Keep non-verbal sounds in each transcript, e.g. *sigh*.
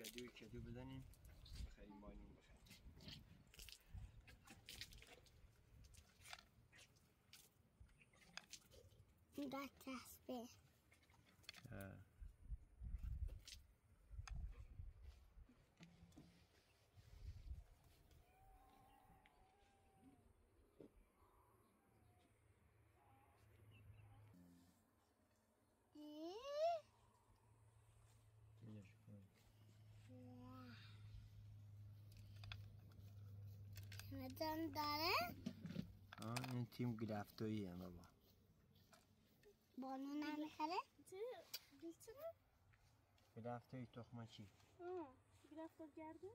کدو کدو بزنیم. خیلی مالیم بخیر در تسبه مدام داره؟ آه این تیم گرفتویه بابا. بانو نمی‌خره؟ گرفتوی تخمه چی؟ گرفتار گردون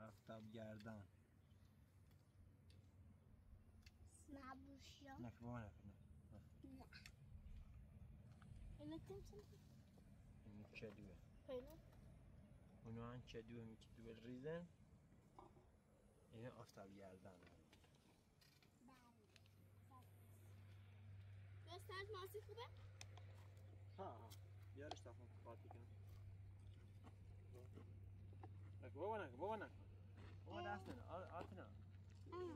آفتاب گردان نبوشیا نک بابا نک نه نه. اینه تیم چند این کدوه پیدا اونو هم کدوه می کدوه ریزن؟ این آفتاب گردان بستند ماسی خوبه؟ ها ها. بیارش تفاهم پارتی کنم نک بابا نک بابا نک بابا دست نه آت نه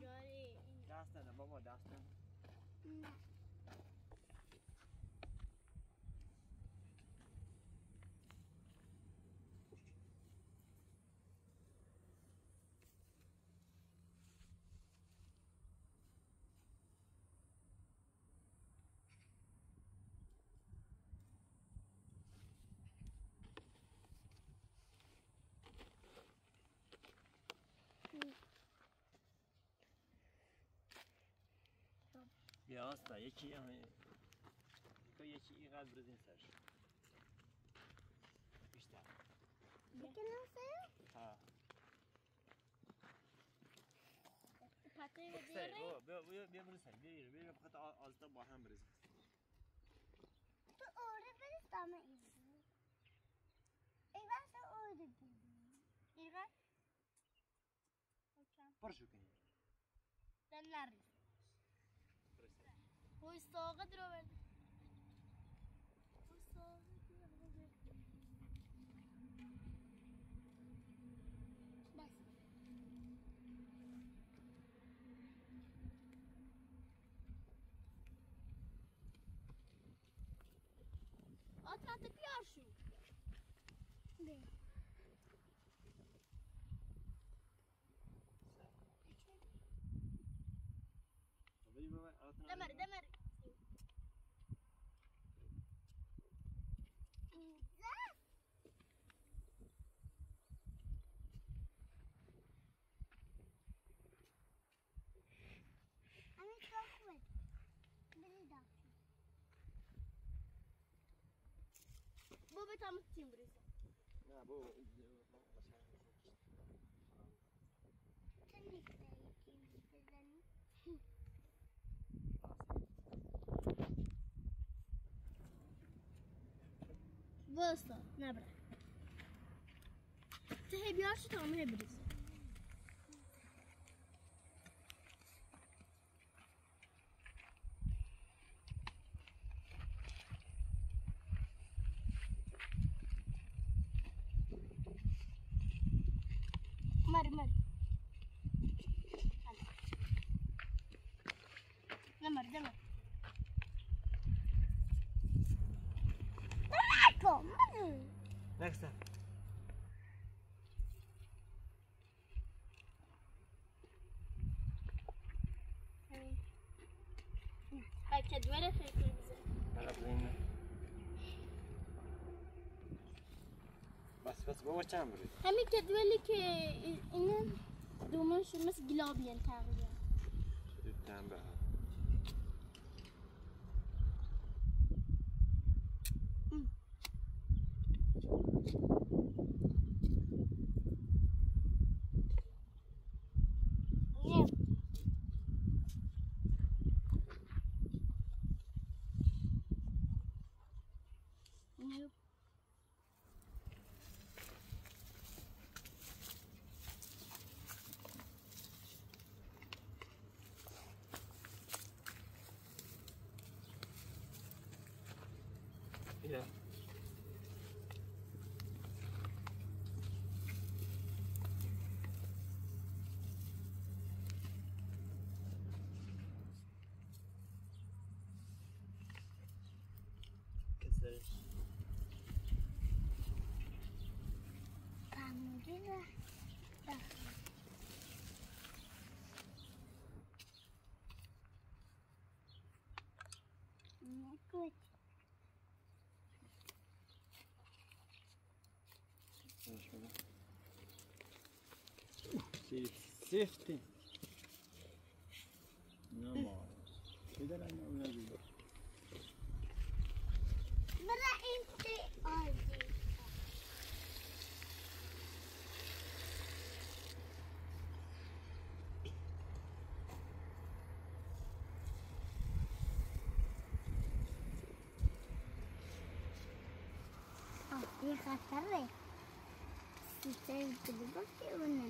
جاری دست نه. بیا آستا یکی هم یکی اینقدر برزین سرش. بیشتر. بکنم سر ها. پته و سری دیره بابا بیا بیا بیا برو سری بیا بیا بیا بخاطر آلتا با هم برزین تو اوره برستم این. هوی ساقه درو برد هوی ساقه درو برد بس Atlantik yarışı. بیا بری está muito timbre. Ah, boa. Can you say it in Basta, dobra. Ty chybiasz, to on hybryz. Harimau. Lemar jangan. Next time. Hey. Hey, can? بس بابا چند برید همین جدولی که این دومش مثل گلابیان تقریبا. تنبه نه плыть. Сесть ты. viejas tardes. Si ustedes preocupan, que una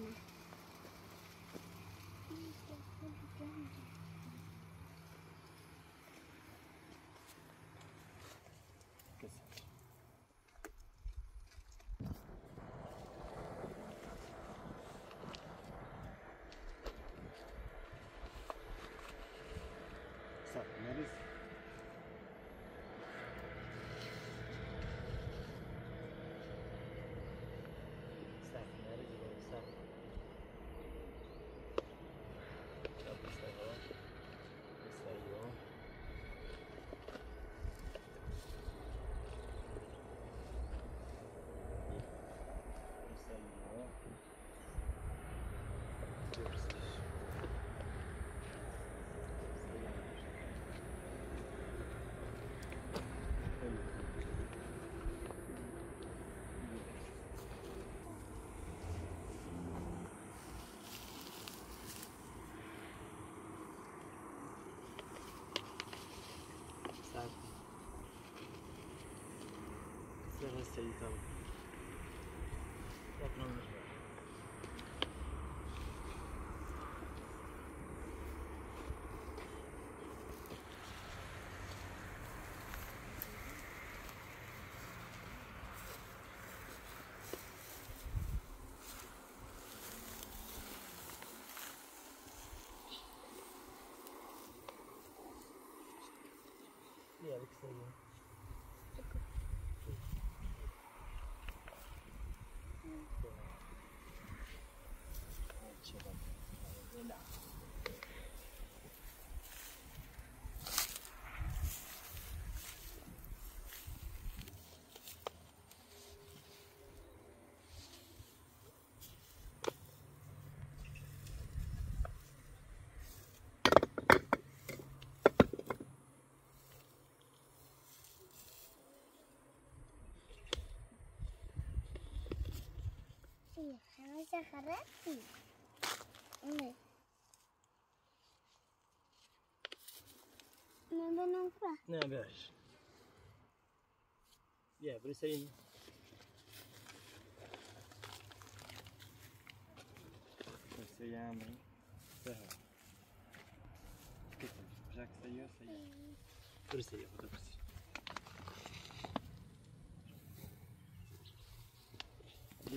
Зараз я її там. Yeah, it looks like Она вся хорошая? Нет. Надо нам Не ну, обижайся. Я, присоедини. Присоединяем. Так. Сколько? Жак, стоя, стоя. Присоединяем, подопустим.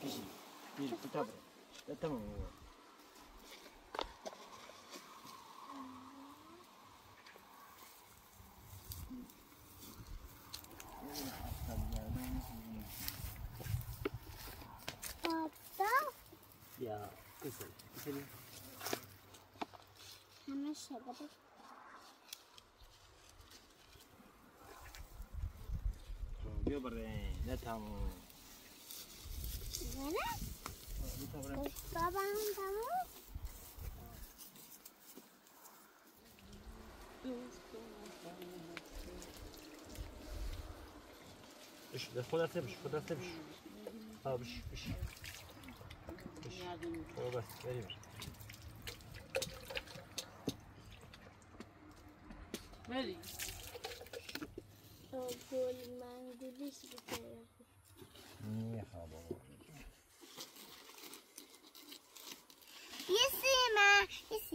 Пиши. Пиши, куда бы? Это мы его. برای نه برای بابا هم تموم بش ده خودت بش ها بش بش بش برو بس بریم সকল মানগুলি নিয়ে খাবো Yes, ma'am. Yes,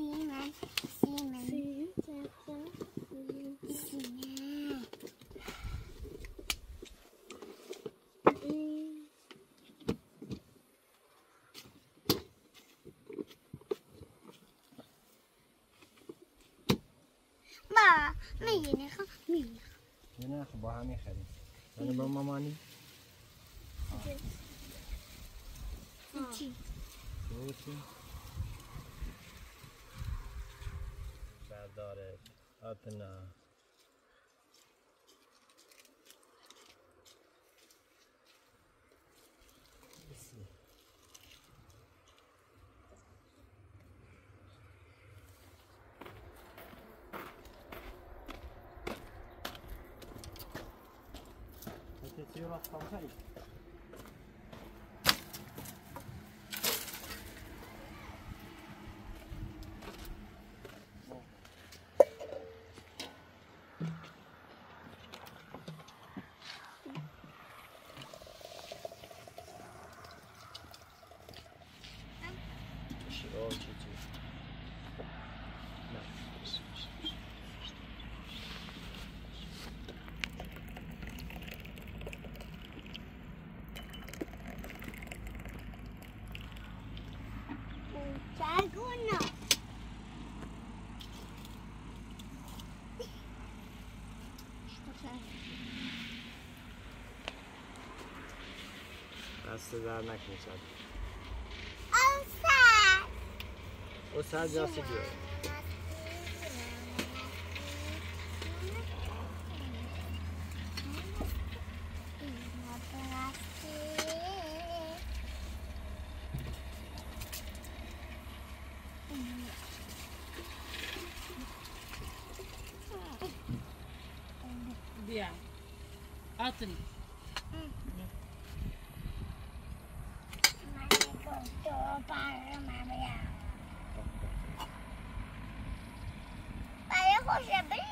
See Yes, با همین خریم یعنی با مامانی؟ چی؟ چی؟ برداره で16分かい。Aslında naknisak. Osad. Osad jasi diyor. 我爸爸妈妈呀，爸？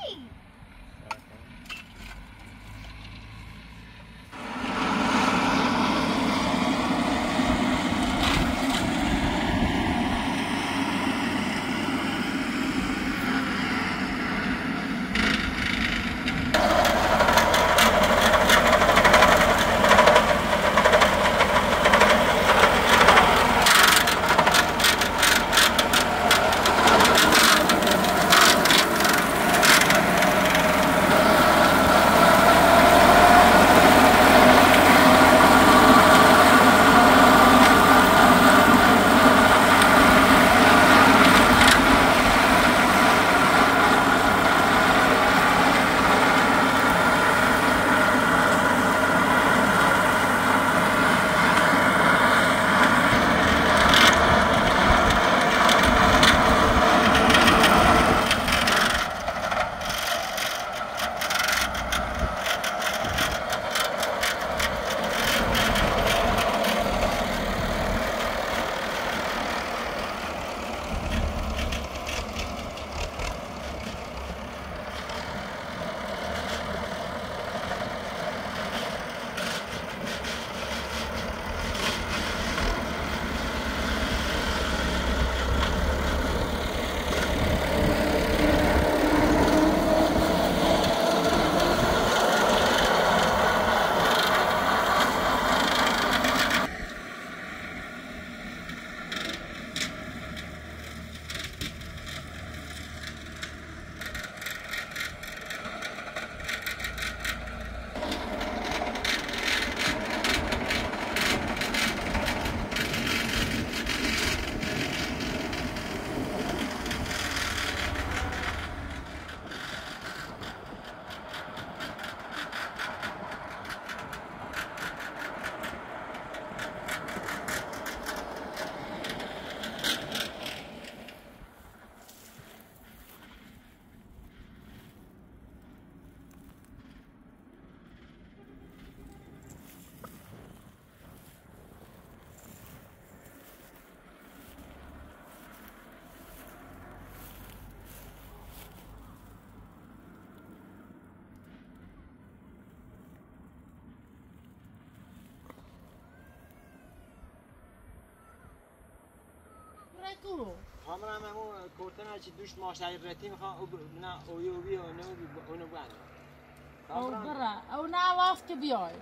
بری کو کامرا همو کورتنا چی دوش ماشای رتی می‌خوام. او نه اوی اوی و نه اوی ب- اونو بند. او برا او نه واس که بیای.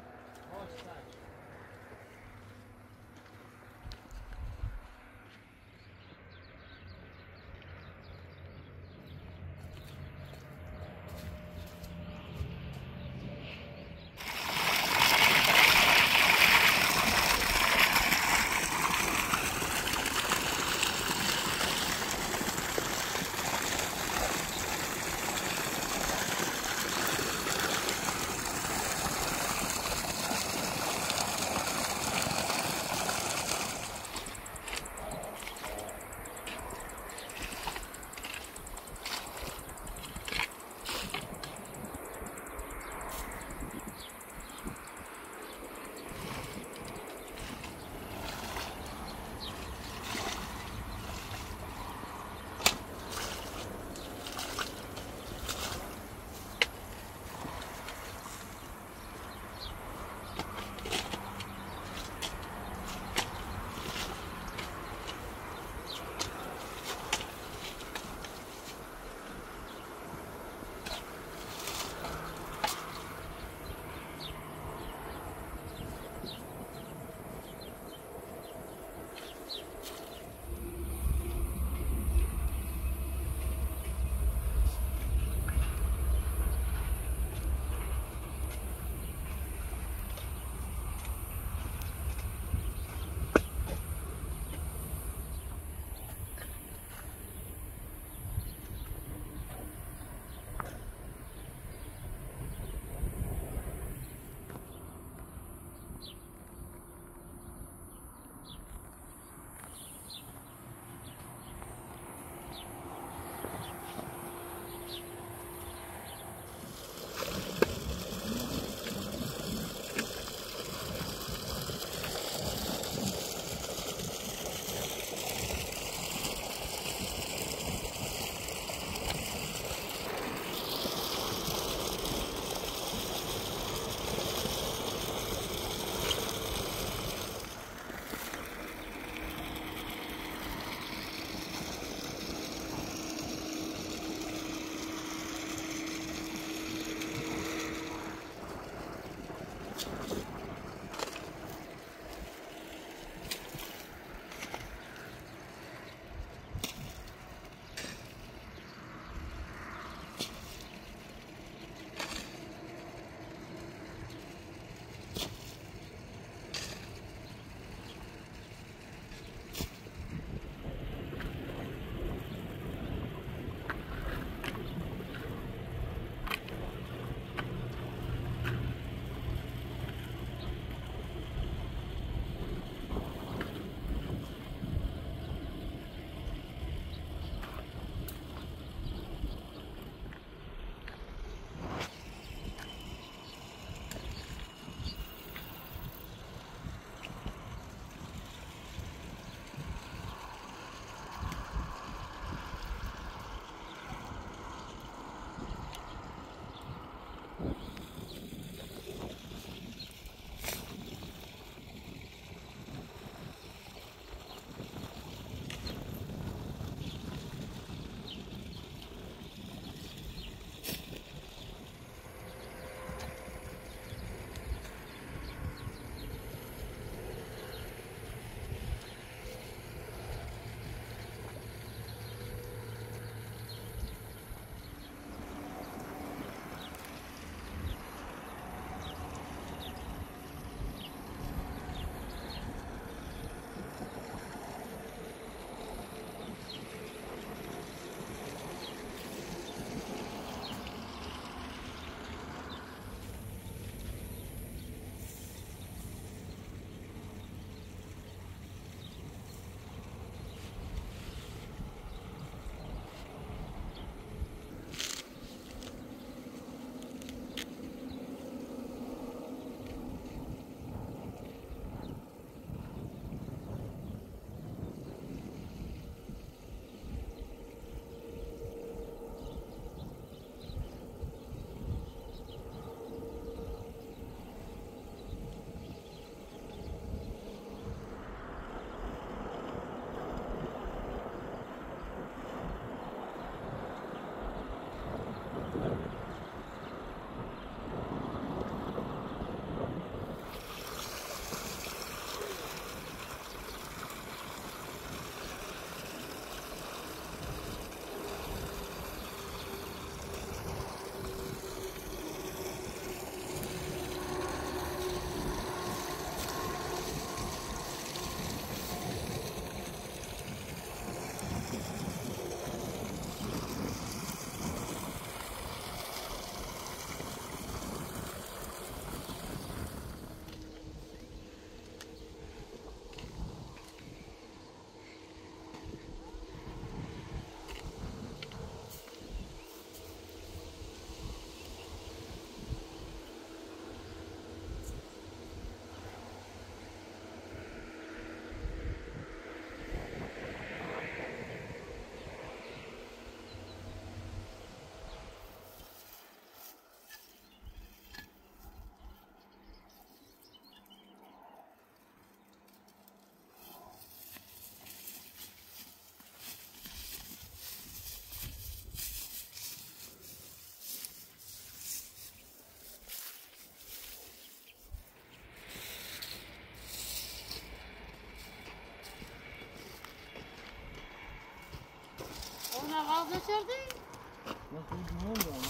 cavalos acertem. Não tem de mundo, não. Ağzı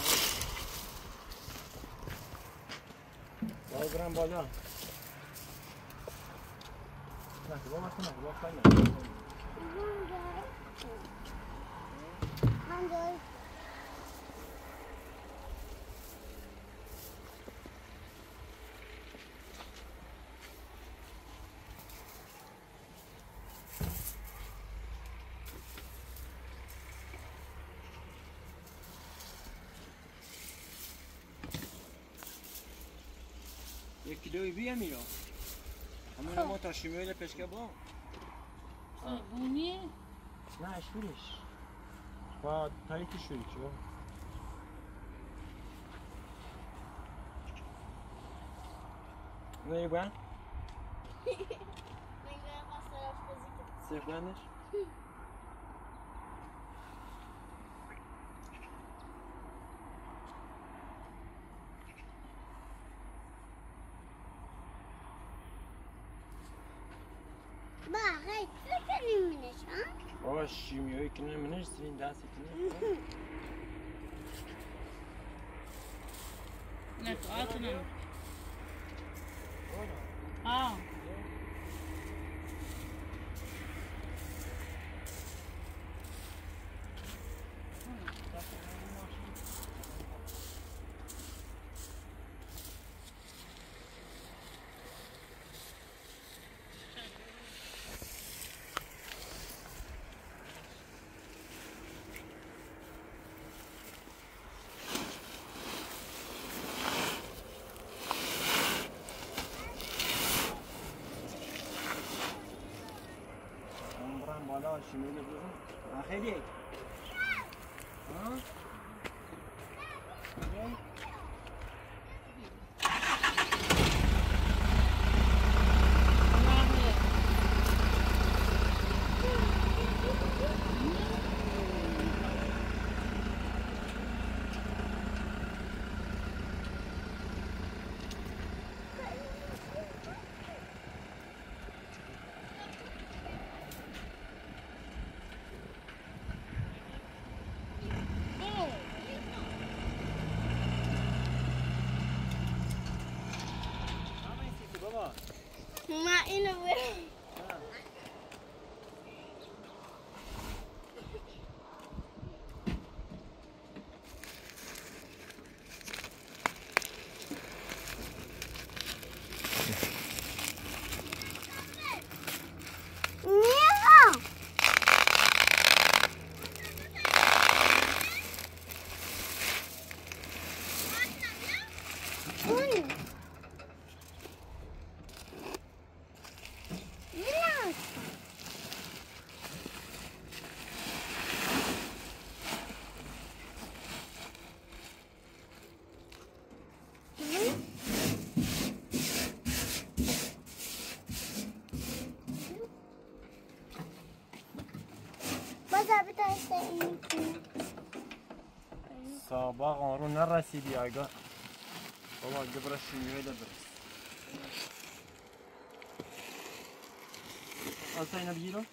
açardı. Nasıl bir Não, ama. Balgıran balya. Nasıl babasın nasıl babasın nasıl. Ben de 40 kiloyu bir yemiyor. Ama ne taşım öyle peşke bu. Bu niye? Na, ich will nicht. Ich war richtig schön, ja. Ne, *laughs* ben? Ben galiba sarhoş gözüküyor. Sen ben ne? *laughs* Öykünün ömrünü silin daha sekini. Ne altına mı? بالا شیمیل بزن خیلی ها سابق آن رو نرسیدی اگه بابا گبر شیمیل برس. اصلا اینو بگیرم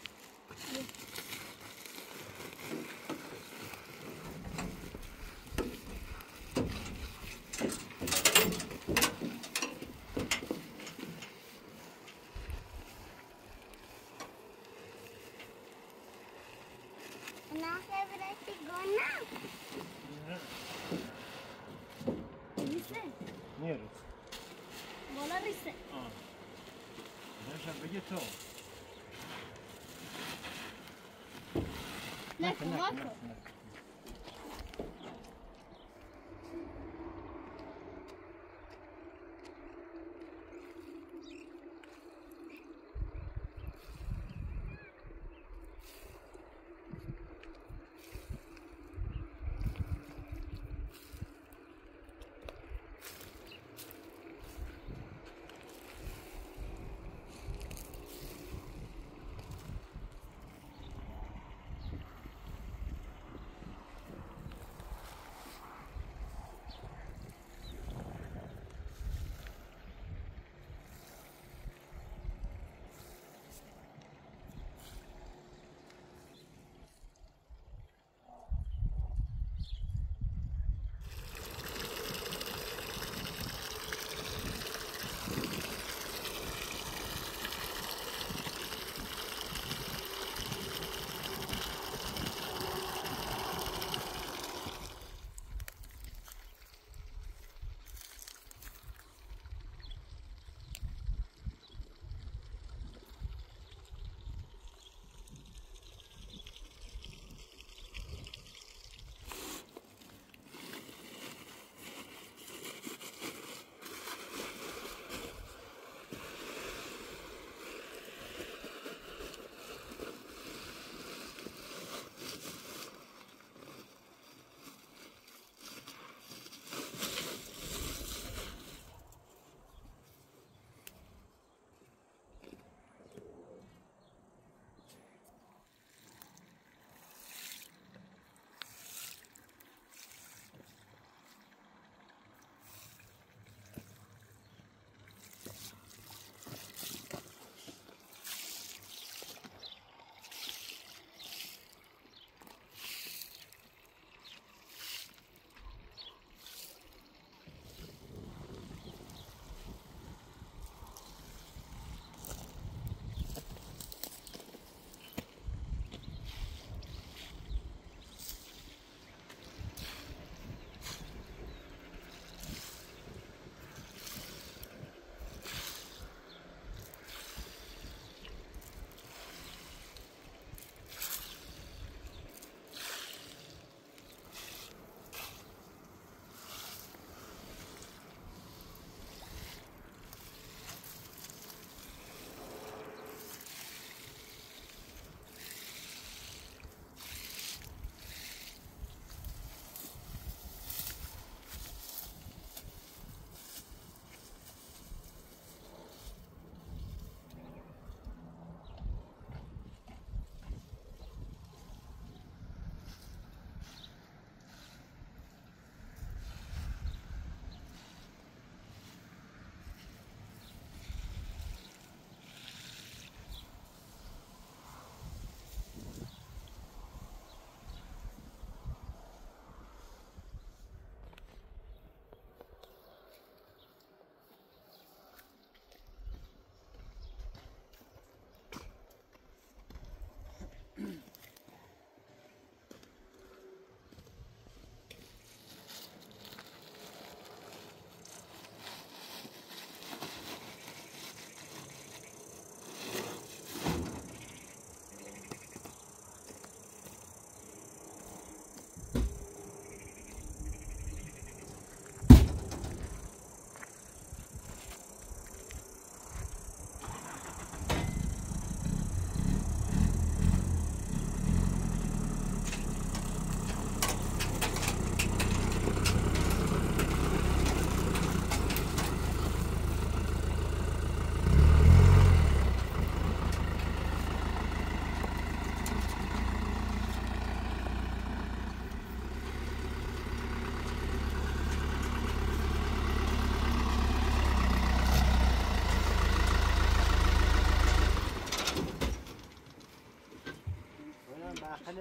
من داخل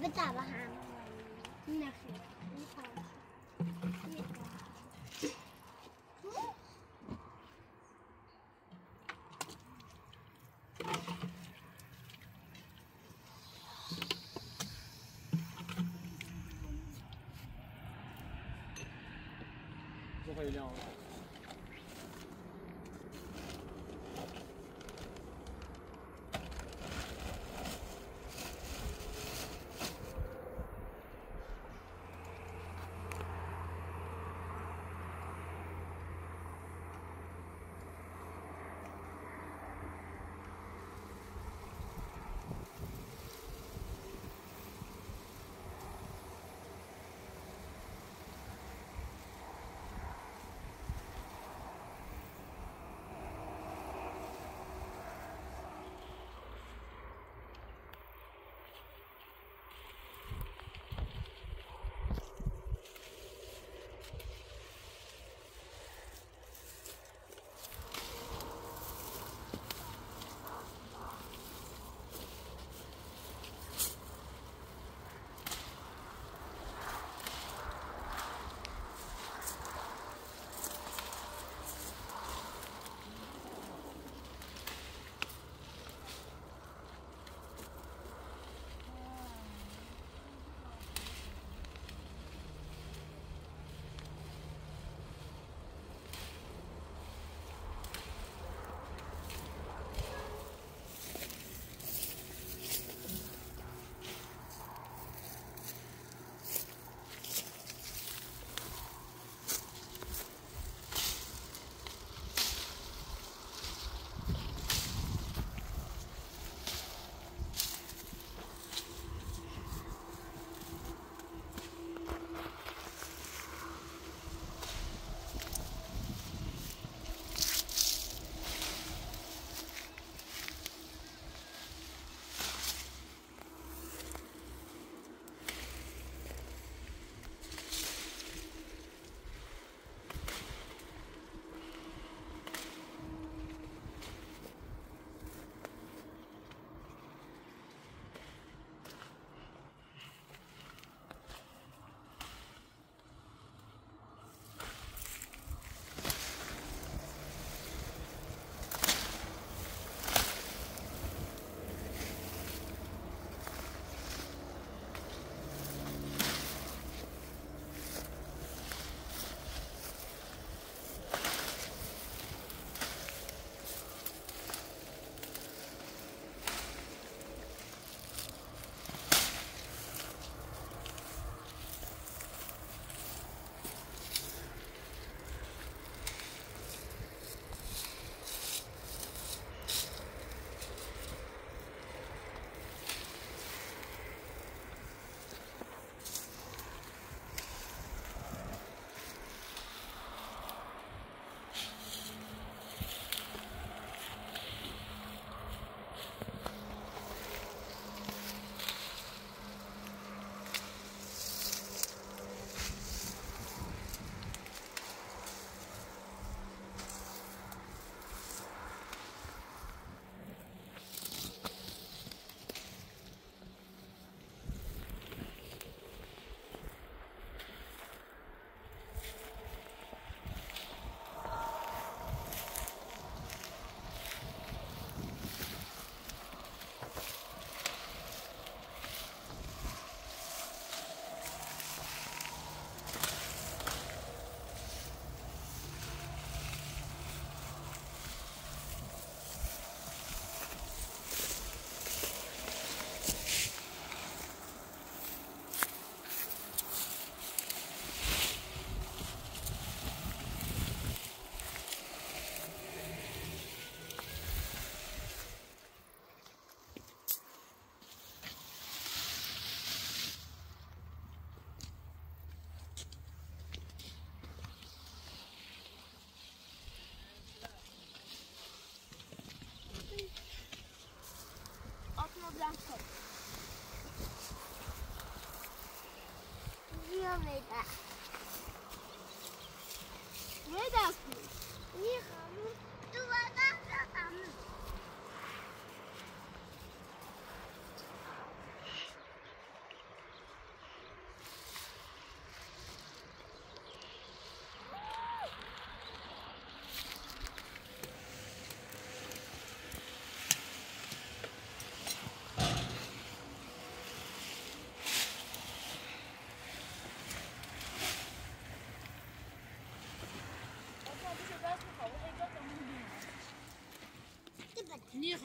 ไปจับอาหารนี่นะคะนี่ค่ะนี่ค่ะ不会聊。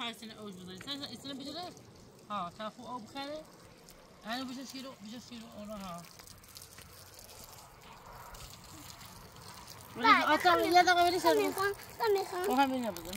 حاسين اوج بزاف السنة بجلاش ها تعرفوا أو بخاله أنا بجا شيلو بجا شيلو أنا ها. ولكن طيب، اطلع يلا دغيا وليش هذا وهم ينبض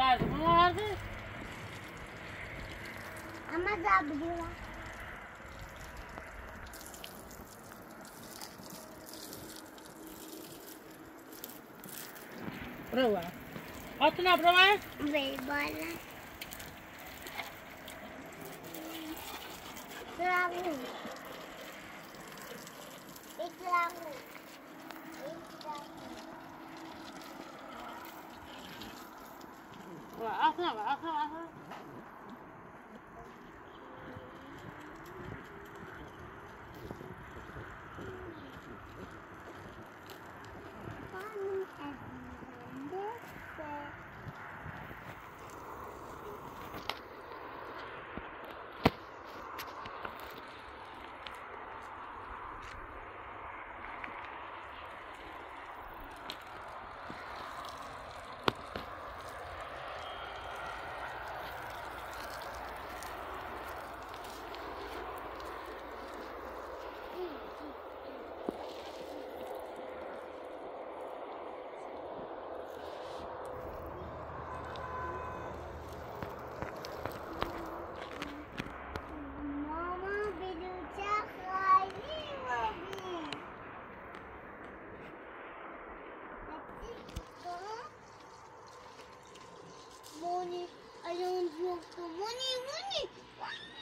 Var mı vardı? Ama daha não Prova. Atına prova. Bey. Bravo. Bravo. 来啊，现在来啊，快来。money. I don't want the money, money.